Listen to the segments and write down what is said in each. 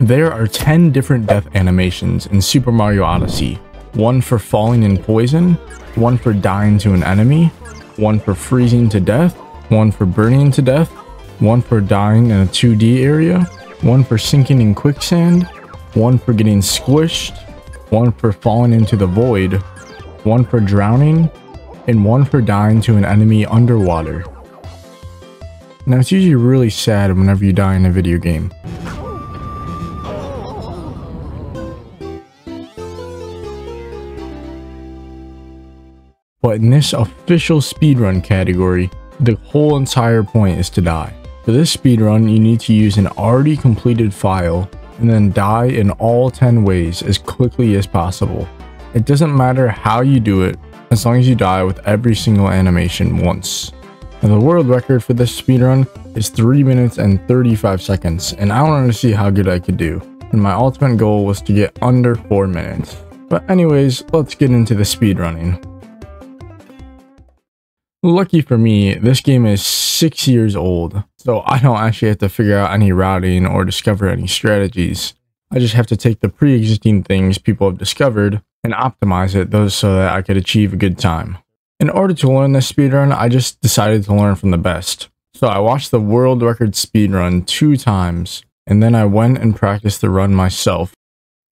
There are 10 different death animations in Super Mario Odyssey. One for falling in poison, one for dying to an enemy, one for freezing to death, one for burning to death, one for dying in a 2D area, one for sinking in quicksand, one for getting squished, one for falling into the void, one for drowning, and one for dying to an enemy underwater. Now it's usually really sad whenever you die in a video game. But in this official speedrun category, the whole entire point is to die. For this speedrun, you need to use an already completed file and then die in all 10 ways as quickly as possible. It doesn't matter how you do it, as long as you die with every single animation once. Now the world record for this speedrun is 3 minutes and 35 seconds, and I wanted to see how good I could do. And my ultimate goal was to get under 4 minutes. But anyways, let's get into the speedrunning. Lucky for me, this game is 6 years old, so I don't actually have to figure out any routing or discover any strategies. I just have to take the pre-existing things people have discovered and optimize it those so that I could achieve a good time. In order to learn this speedrun, I just decided to learn from the best. So I watched the world record speedrun two times, and then I went and practiced the run myself.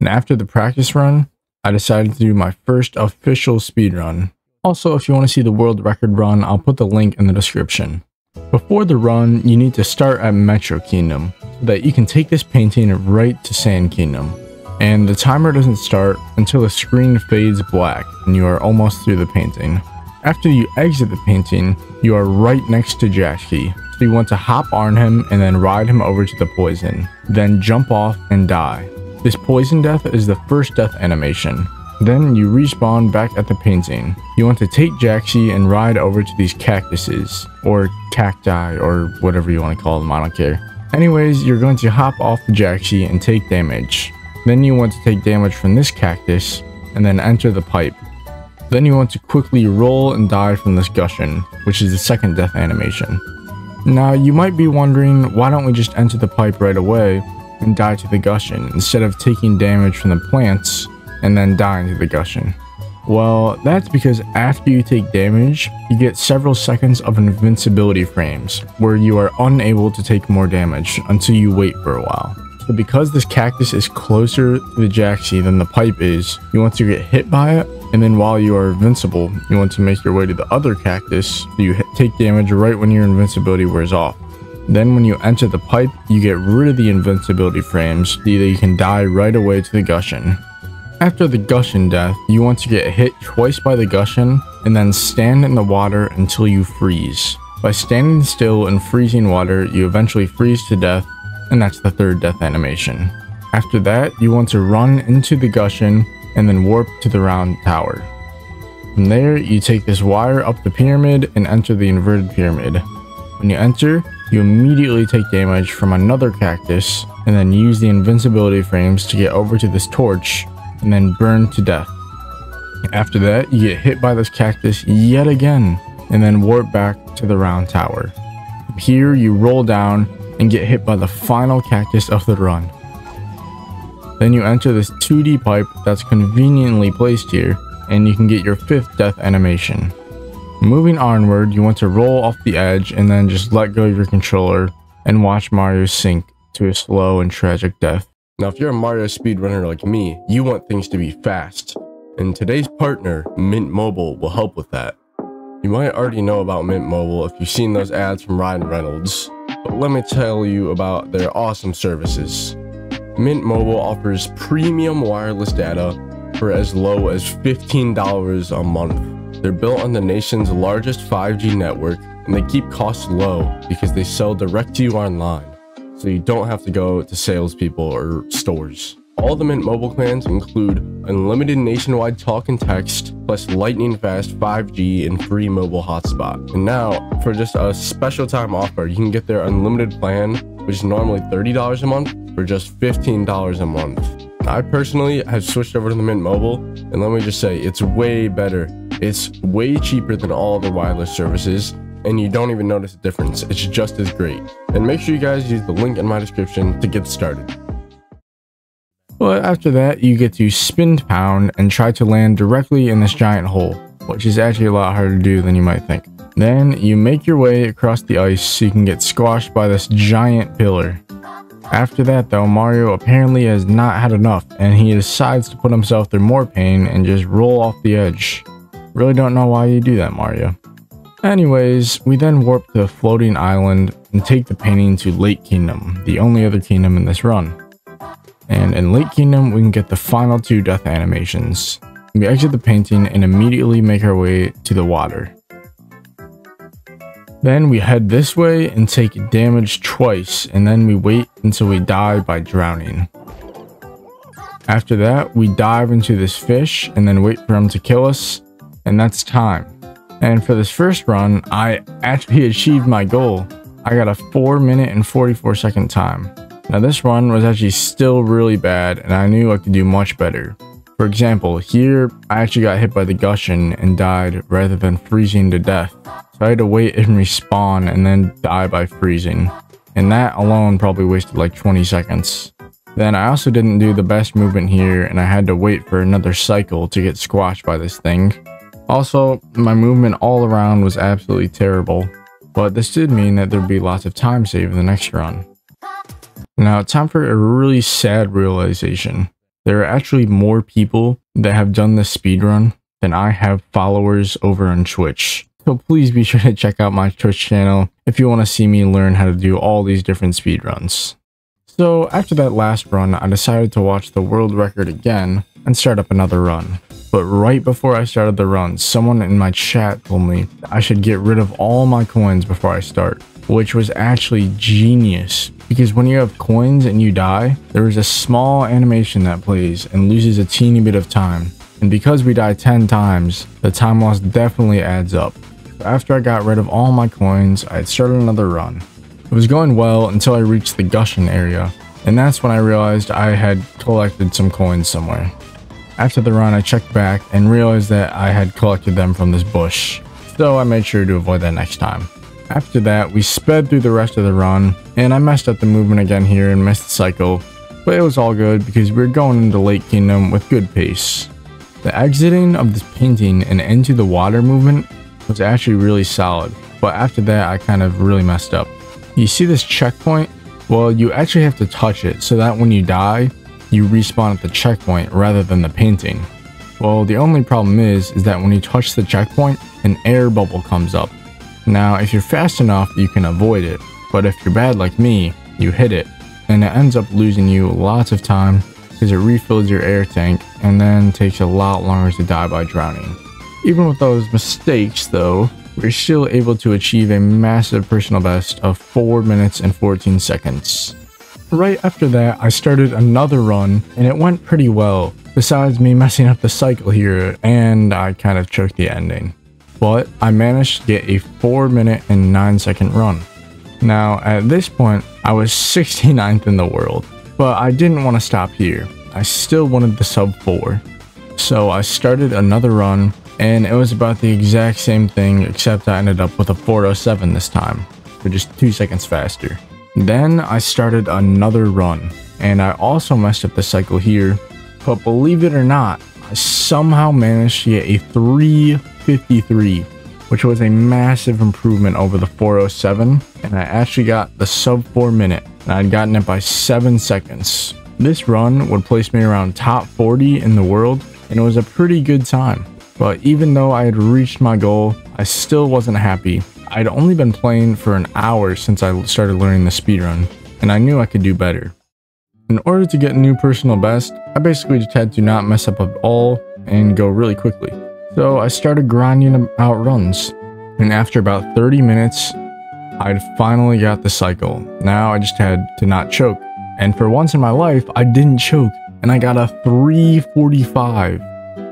And after the practice run, I decided to do my first official speedrun. Also, if you want to see the world record run, I'll put the link in the description. Before the run, you need to start at Metro Kingdom, so that you can take this painting right to Sand Kingdom. And the timer doesn't start until the screen fades black and you are almost through the painting. After you exit the painting, you are right next to Jaxi, so you want to hop on him and then ride him over to the poison, then jump off and die. This poison death is the first death animation, then you respawn back at the painting. You want to take Jaxi and ride over to these cactuses, or cacti, or whatever you want to call them, I don't care. Anyways, you're going to hop off the Jaxi and take damage. Then you want to take damage from this cactus, and then enter the pipe. Then you want to quickly roll and die from this Gushen, which is the second death animation. Now, you might be wondering, why don't we just enter the pipe right away and die to the Gushen, instead of taking damage from the plants and then dying to the Gushen. Well, that's because after you take damage, you get several seconds of invincibility frames, where you are unable to take more damage until you wait for a while. So because this cactus is closer to the Jaxi than the pipe is, you want to get hit by it, and then while you are invincible, you want to make your way to the other cactus, so you take damage right when your invincibility wears off. Then when you enter the pipe, you get rid of the invincibility frames, so that you can die right away to the Gushen. After the Gushen death, you want to get hit twice by the Gushen and then stand in the water until you freeze. By standing still in freezing water, you eventually freeze to death, and that's the third death animation. After that, you want to run into the Gushen and then warp to the round tower. From there, you take this wire up the pyramid and enter the inverted pyramid. When you enter, you immediately take damage from another cactus and then use the invincibility frames to get over to this torch and then burn to death. After that, you get hit by this cactus yet again, and then warp back to the round tower. Here, you roll down and get hit by the final cactus of the run. Then you enter this 2D pipe that's conveniently placed here, and you can get your fifth death animation. Moving onward, you want to roll off the edge and then just let go of your controller and watch Mario sink to a slow and tragic death. Now, if you're a Mario speedrunner like me, you want things to be fast. And today's partner, Mint Mobile, will help with that. You might already know about Mint Mobile if you've seen those ads from Ryan Reynolds, but let me tell you about their awesome services. Mint Mobile offers premium wireless data for as low as $15 a month. They're built on the nation's largest 5G network and they keep costs low because they sell direct to you online so you don't have to go to salespeople or stores. All the Mint mobile plans include unlimited nationwide talk and text, plus lightning fast 5G and free mobile hotspot. And now, for just a special time offer, you can get their unlimited plan, which is normally $30 a month, for just $15 a month. I personally have switched over to the Mint Mobile, and let me just say, it's way better. It's way cheaper than all the wireless services, and you don't even notice the difference. It's just as great. And make sure you guys use the link in my description to get started. But after that, you get to spin pound and try to land directly in this giant hole, which is actually a lot harder to do than you might think. Then you make your way across the ice so you can get squashed by this giant pillar. After that though, Mario apparently has not had enough and he decides to put himself through more pain and just roll off the edge. Really don't know why you do that, Mario. Anyways, we then warp to floating island and take the painting to Lake Kingdom, the only other kingdom in this run. And in Lake Kingdom, we can get the final two death animations. We exit the painting and immediately make our way to the water. Then we head this way and take damage twice, and then we wait until we die by drowning. After that, we dive into this fish and then wait for him to kill us, and that's time. And for this first run, I actually achieved my goal. I got a 4 minute and 44 second time. Now this run was actually still really bad and I knew I could do much better. For example, here I actually got hit by the Gushen and died rather than freezing to death. So I had to wait and respawn and then die by freezing. And that alone probably wasted like 20 seconds. Then I also didn't do the best movement here and I had to wait for another cycle to get squashed by this thing. Also, my movement all around was absolutely terrible, but this did mean that there'd be lots of time save in the next run. Now, time for a really sad realization. There are actually more people that have done this speedrun than I have followers over on Twitch. So please be sure to check out my Twitch channel if you want to see me learn how to do all these different speedruns. So after that last run, I decided to watch the world record again and start up another run. But right before I started the run, someone in my chat told me I should get rid of all my coins before I start, which was actually genius. Because when you have coins and you die, there is a small animation that plays and loses a teeny bit of time. And because we die 10 times, the time loss definitely adds up. After I got rid of all my coins, I started another run. It was going well until I reached the Gushen area, and that's when I realized I had collected some coins somewhere. After the run, I checked back and realized that I had collected them from this bush, so I made sure to avoid that next time. After that, we sped through the rest of the run, and I messed up the movement again here and missed the cycle, but it was all good because we were going into Lake Kingdom with good pace. The exiting of this painting and into the water movement was actually really solid, but after that I kind of really messed up. You see this checkpoint? Well, you actually have to touch it so that when you die, you respawn at the checkpoint rather than the painting. Well, the only problem is, is that when you touch the checkpoint, an air bubble comes up. Now, if you're fast enough, you can avoid it, but if you're bad like me, you hit it, and it ends up losing you lots of time because it refills your air tank and then takes a lot longer to die by drowning. Even with those mistakes though, we're still able to achieve a massive personal best of 4 minutes and 14 seconds. Right after that, I started another run, and it went pretty well, besides me messing up the cycle here, and I kind of choked the ending. But I managed to get a 4 minute and 9 second run. Now, at this point, I was 69th in the world, but I didn't want to stop here. I still wanted the sub 4. So I started another run, and it was about the exact same thing, except I ended up with a 407 this time, for just 2 seconds faster. Then I started another run, and I also messed up the cycle here, but believe it or not, I somehow managed to get a 353, which was a massive improvement over the 407, and I actually got the sub 4 minute, and I'd gotten it by 7 seconds. This run would place me around top 40 in the world, and it was a pretty good time. But even though I had reached my goal, I still wasn't happy I'd only been playing for an hour since I started learning the speedrun, and I knew I could do better. In order to get a new personal best, I basically just had to not mess up at all and go really quickly. So I started grinding out runs, and after about 30 minutes, I'd finally got the cycle. Now I just had to not choke. And for once in my life, I didn't choke, and I got a 345,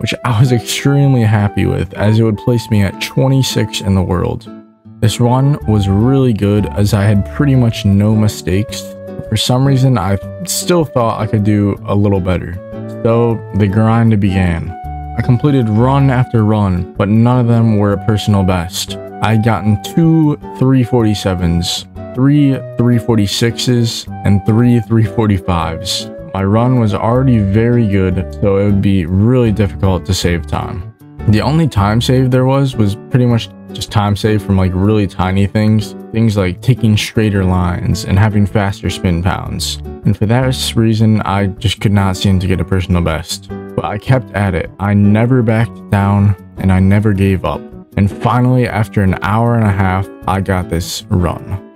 which I was extremely happy with as it would place me at 26 in the world. This run was really good as I had pretty much no mistakes. For some reason, I still thought I could do a little better. So the grind began. I completed run after run, but none of them were a personal best. I had gotten two 347s, three 346s, and three 345s, my run was already very good, so it would be really difficult to save time. The only time save there was was pretty much just time save from like really tiny things, things like taking straighter lines and having faster spin pounds. And for that reason, I just could not seem to get a personal best. But I kept at it. I never backed down and I never gave up. And finally, after an hour and a half, I got this run.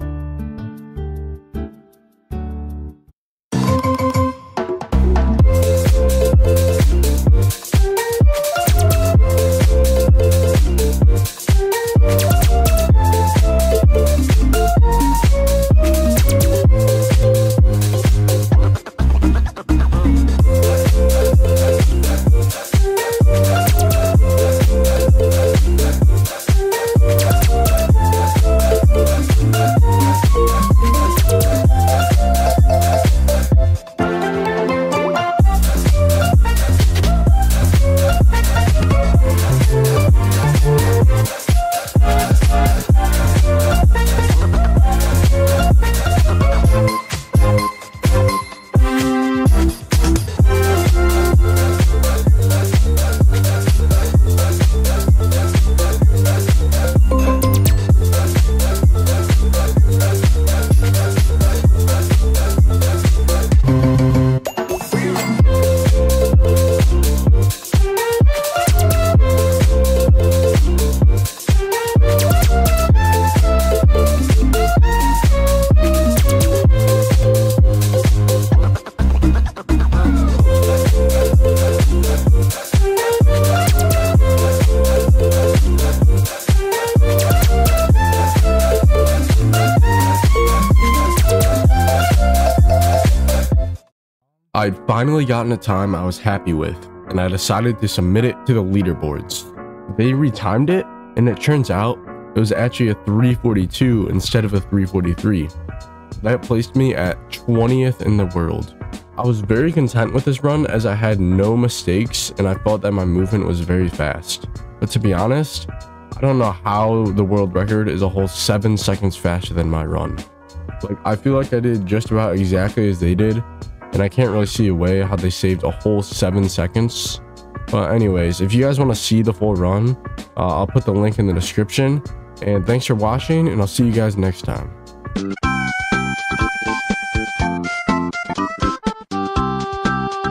I'd finally gotten a time I was happy with, and I decided to submit it to the leaderboards. They retimed it, and it turns out it was actually a 342 instead of a 343. That placed me at 20th in the world. I was very content with this run as I had no mistakes and I felt that my movement was very fast. But to be honest, I don't know how the world record is a whole 7 seconds faster than my run. Like, I feel like I did just about exactly as they did, and I can't really see a way how they saved a whole seven seconds. But anyways, if you guys want to see the full run, uh, I'll put the link in the description. And thanks for watching, and I'll see you guys next time.